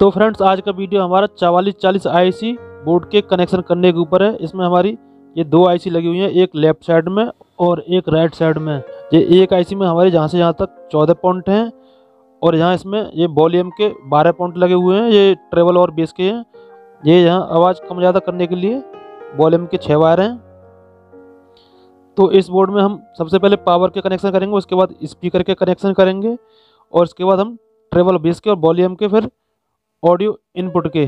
तो फ्रेंड्स, आज का वीडियो हमारा चवालीस चालीस आईसी बोर्ड के कनेक्शन करने के ऊपर है। इसमें हमारी ये दो आईसी लगी हुई है, एक लेफ़्ट साइड में और एक राइट साइड में। ये एक आईसी में हमारे जहाँ से जहाँ तक चौदह पॉइंट हैं और यहाँ इसमें ये वॉल्यूम के बारह पॉइंट लगे हुए हैं, ये ट्रेवल और बेस के हैं। ये यहाँ आवाज़ कम ज़्यादा करने के लिए वॉल्यूम के छः वायर हैं। तो इस बोर्ड में हम सबसे पहले पावर के कनेक्शन करेंगे, उसके बाद स्पीकर के कनेक्शन करेंगे और उसके बाद हम ट्रेवल, बेस के और वॉल्यूम के फिर ऑडियो इनपुट के।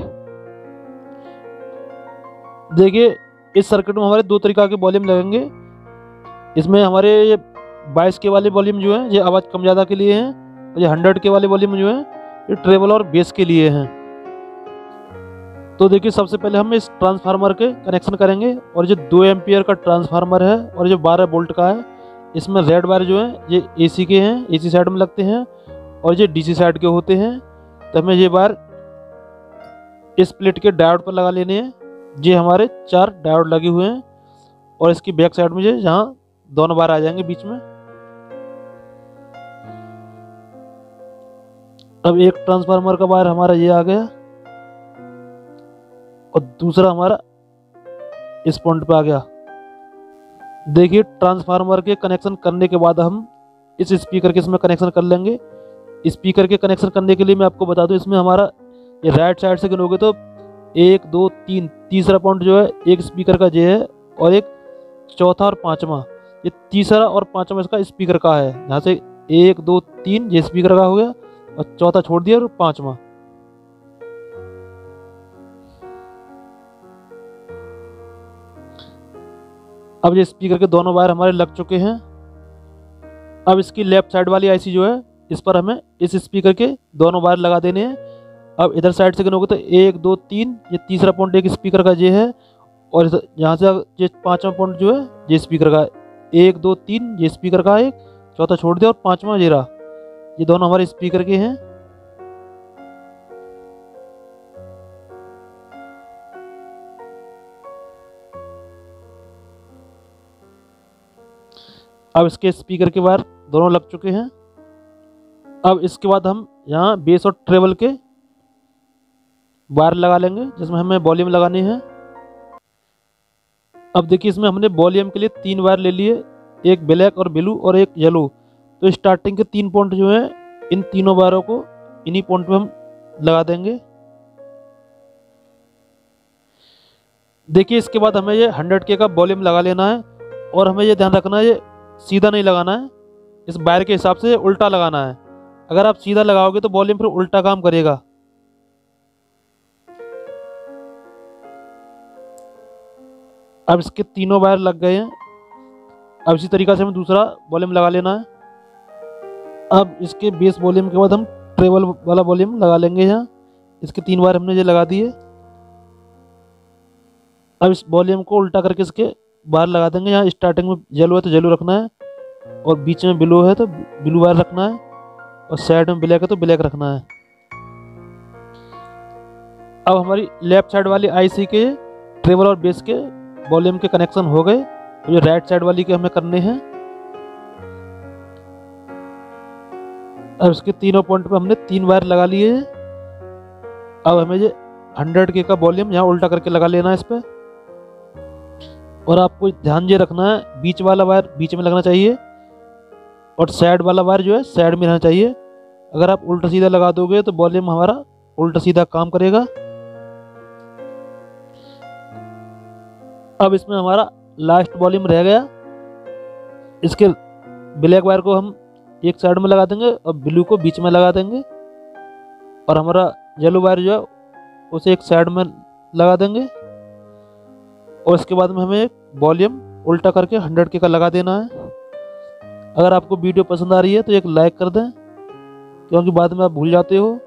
देखिए, इस सर्किट में हमारे दो तरीका के वॉल्यूम लगेंगे। इसमें हमारे ये बाईस के वाले वॉल्यूम जो है, ये आवाज़ कम ज़्यादा के लिए हैं, और ये हंड्रेड के वाले वॉल्यूम जो है, ये ट्रेवल और बेस के लिए हैं। तो देखिए, सबसे पहले हम इस ट्रांसफार्मर के कनेक्शन करेंगे, और जो दो एम्पियर का ट्रांसफार्मर है, और जो बारह वोल्ट का है, इसमें रेड वायर जो है, ये एसी के हैं, एसी साइड में लगते हैं, और ये डीसी साइड के होते हैं। तो हमें ये वायर इस प्लेट के डायोड पर लगा लेने हैं। ये हमारे चार डायोड लगे हुए हैं और इसकी बैक साइड में जहाँ दोनों बार आ जाएँगे बीच में। अब एक ट्रांसफार्मर का वायर हमारा ये आ गया और दूसरा हमारा इस पॉइंट पे आ गया। देखिए, ट्रांसफार्मर के कनेक्शन करने के बाद हम इस स्पीकर के इसमें कनेक्शन कर लेंगे। स्पीकर के कनेक्शन करने के लिए मैं आपको बता दूँ, इसमें हमारा ये राइट साइड से गिनोगे तो एक, दो, तीन, तीसरा पॉइंट जो है, एक स्पीकर का जे है और एक चौथा और पांचवा। ये तीसरा और पांचवा इसका स्पीकर का है। यहाँ से एक, दो, तीन, ये स्पीकर का हो गया और चौथा छोड़ दिया और पांचवा। अब ये स्पीकर के दोनों वायर हमारे लग चुके हैं। अब इसकी लेफ़्ट साइड वाली आईसी जो है, इस पर हमें इस स्पीकर के दोनों वायर लगा देने हैं। अब इधर साइड से गिनोगे तो एक, दो, तीन, ये तीसरा पॉइंट एक स्पीकर का ये है, और यहाँ से ये पांचवा पॉइंट जो है ये स्पीकर का एक, दो, तीन, ये स्पीकर का एक, चौथा छोड़ दिया और पांचवा रहा। ये दोनों हमारे स्पीकर के हैं। अब इसके स्पीकर के वायर दोनों लग चुके हैं। अब इसके बाद हम यहाँ बेस और ट्रेवल के वायर लगा लेंगे, जिसमें हमें वॉल्यूम लगानी है। अब देखिए, इसमें हमने वॉल्यूम के लिए तीन वायर ले लिए, एक ब्लैक और ब्लू और एक येलो। तो स्टार्टिंग के तीन पॉइंट जो हैं, इन तीनों वायरों को इन्हीं पॉइंट पे हम लगा देंगे। देखिए, इसके बाद हमें ये हंड्रेड के का वॉल्यूम लगा लेना है, और हमें ये ध्यान रखना है, ये सीधा नहीं लगाना है, इस वायर के हिसाब से उल्टा लगाना है। अगर आप सीधा लगाओगे तो वॉल्यूम फिर उल्टा काम करेगा। अब इसके तीनों वायर लग गए हैं। अब इसी तरीका से हमें दूसरा वॉल्यूम लगा लेना है। अब इसके बेस वॉल्यूम के बाद हम ट्रेवल वाला वॉल्यूम लगा लेंगे यहाँ। इसके तीन वायर हमने ये लगा दिए। अब इस वॉल्यूम को उल्टा करके इसके बाहर लगा देंगे। यहाँ स्टार्टिंग में येलो है तो येलो रखना है। और बीच में ब्लू है तो ब्लू वायर रखना है। और साइड में ब्लैक है तो ब्लैक रखना है। अब हमारी लेफ़्ट साइड वाली आईसी के ट्रेवल और बेस के वॉल्यूम के कनेक्शन हो गए। तो जो राइट साइड वाली के हमें करने हैं। अब इसके तीनों पॉइंट पे हमने तीन वायर लगा लिए अब हमें ये हंड्रेड के का वॉल्यूम यहाँ उल्टा करके लगा लेना है इस पर और आपको ध्यान ये रखना है, बीच वाला वायर बीच में लगना चाहिए। और साइड वाला वायर जो है साइड में रहना चाहिए। अगर आप उल्टा सीधा लगा दोगे तो वॉल्यूम हमारा उल्टा सीधा काम करेगा। अब इसमें हमारा लास्ट वॉल्यूम रह गया। इसके ब्लैक वायर को हम एक साइड में लगा देंगे और ब्लू को बीच में लगा देंगे। और हमारा येलो वायर जो है, उसे एक साइड में लगा देंगे। और इसके बाद में हमें वॉल्यूम उल्टा करके हंड्रेड के का लगा देना है। अगर आपको वीडियो पसंद आ रही है तो एक लाइक कर दें, क्योंकि बाद में आप भूल जाते हो।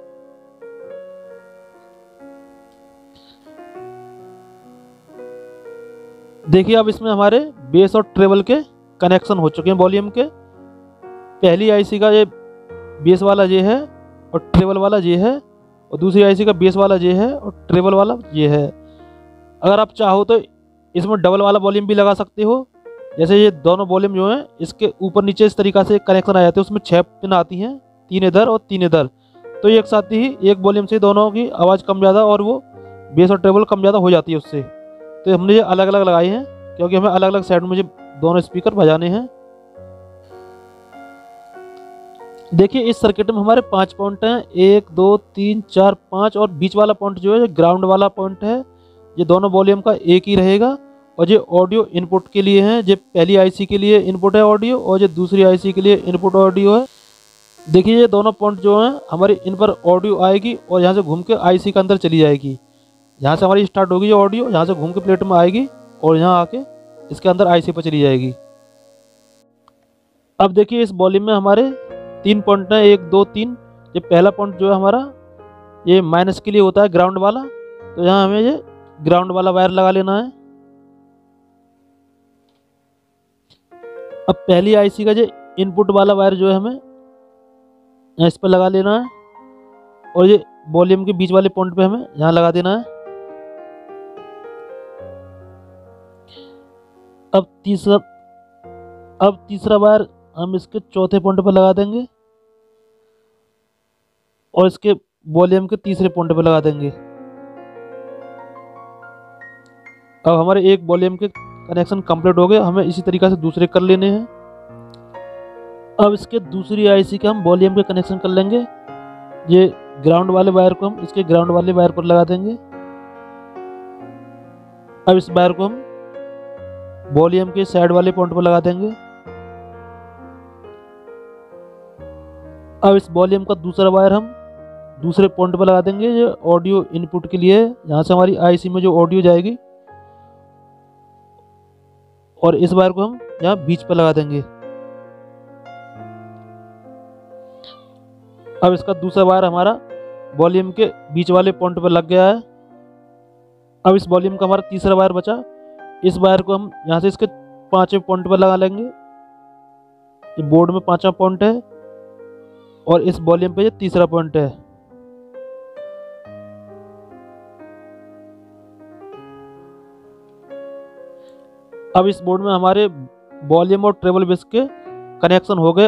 देखिए अब इसमें हमारे बेस और ट्रेवल के कनेक्शन हो चुके हैं वॉल्यूम के। पहली आईसी का ये बेस वाला ये है और ट्रेवल वाला ये है और दूसरी आईसी का बेस वाला ये है और ट्रेवल वाला ये है। अगर आप चाहो तो इसमें डबल वाला वॉल्यूम भी लगा सकते हो। जैसे ये दोनों वॉल्यूम जो हैं, इसके ऊपर नीचे इस तरीका से कनेक्शन आ जाते हैं, उसमें छः पिन आती हैं, तीन इधर और तीन इधर। तो एक साथ ही एक वॉल्यूम से दोनों की आवाज़ कम ज़्यादा और वो बेस और ट्रेबल कम ज़्यादा हो जाती है उससे। तो हमने ये अलग अलग लगाए हैं, क्योंकि हमें अलग अलग साइड में मुझे दोनों स्पीकर बजाने हैं। देखिए, इस सर्किट में हमारे पाँच पॉइंट हैं, एक, दो, तीन, चार, पाँच और बीच वाला पॉइंट जो है ग्राउंड वाला पॉइंट है। ये दोनों वॉल्यूम का एक ही रहेगा और ये ऑडियो इनपुट के लिए है, ये पहली आईसी के लिए इनपुट है ऑडियो और ये दूसरी आईसी के लिए इनपुट ऑडियो है। देखिए, ये दोनों पॉइंट जो हैं, हमारी इन पर ऑडियो आएगी और यहाँ से घूम के आईसी के अंदर चली जाएगी। यहाँ से हमारी स्टार्ट होगी ऑडियो यहाँ से घूम के प्लेट में आएगी और यहाँ आके इसके अंदर आईसी पर चली जाएगी। अब देखिए इस वॉल्यूम में हमारे तीन पॉइंट हैं, एक, दो, तीन। ये पहला पॉइंट जो है हमारा, ये माइनस के लिए होता है ग्राउंड वाला। तो यहाँ हमें ये ग्राउंड वाला वायर लगा लेना है। अब पहली आईसी का जो इनपुट वाला वायर जो है हमें इस पर लगा लेना है। और ये वॉल्यूम के बीच वाले पॉइंट पे हमें यहाँ लगा देना है। अब तीसरा अब तीसरा वायर हम इसके चौथे पॉइंट पर लगा देंगे और इसके वॉल्यूम के तीसरे पॉइंट पर लगा देंगे। अब हमारे एक वॉल्यूम के कनेक्शन कंप्लीट हो गए, हमें इसी तरीके से दूसरे कर लेने हैं। अब इसके दूसरी आईसी के हम वॉल्यूम के कनेक्शन कर लेंगे। ये ग्राउंड वाले वायर को हम, इसके ग्राउंड वाले वायर पर लगा देंगे। अब इस वायर को हम वॉल्यूम के साइड वाले पॉइंट पर लगा देंगे। अब इस वॉल्यूम का दूसरा वायर हम दूसरे पॉइंट पर लगा देंगे, ये ऑडियो इनपुट के लिए। यहाँ से हमारी आईसी में जो ऑडियो जाएगी, और इस वायर को हम यहाँ बीच पर लगा देंगे। अब इसका दूसरा वायर हमारा वॉल्यूम के बीच वाले पॉइंट पर लग गया है। अब इस वॉल्यूम का हमारा तीसरा वायर बचा। इस वायर को हम यहाँ से इसके पाँचवें पॉइंट पर लगा लेंगे। ये बोर्ड में पांचवा पॉइंट है और इस वॉल्यूम पे ये तीसरा पॉइंट है। अब इस बोर्ड में हमारे वॉल्यूम और ट्रेबल बेस के कनेक्शन हो गए।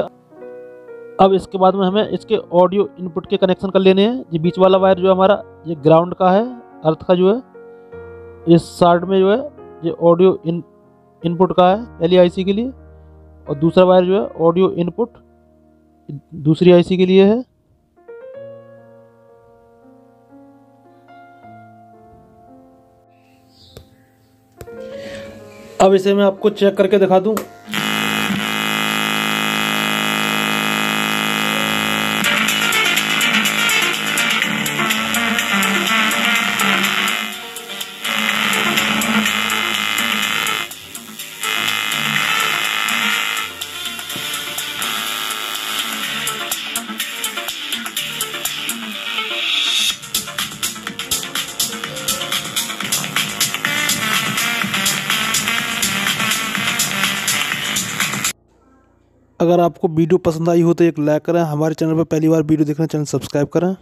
अब इसके बाद में हमें इसके ऑडियो इनपुट के कनेक्शन कर लेने हैं। ये बीच वाला वायर जो हमारा, ये ग्राउंड का है, अर्थ का जो है, इस साइड में जो है ये ऑडियो इन, इनपुट का है एल के लिए, और दूसरा वायर जो है ऑडियो इनपुट, दूसरी आईसी के लिए है। अब इसे मैं आपको चेक करके दिखा दूँ। अगर आपको वीडियो पसंद आई हो तो एक लाइक करें, हमारे चैनल पर पहली बार वीडियो देखना, चैनल सब्सक्राइब करें।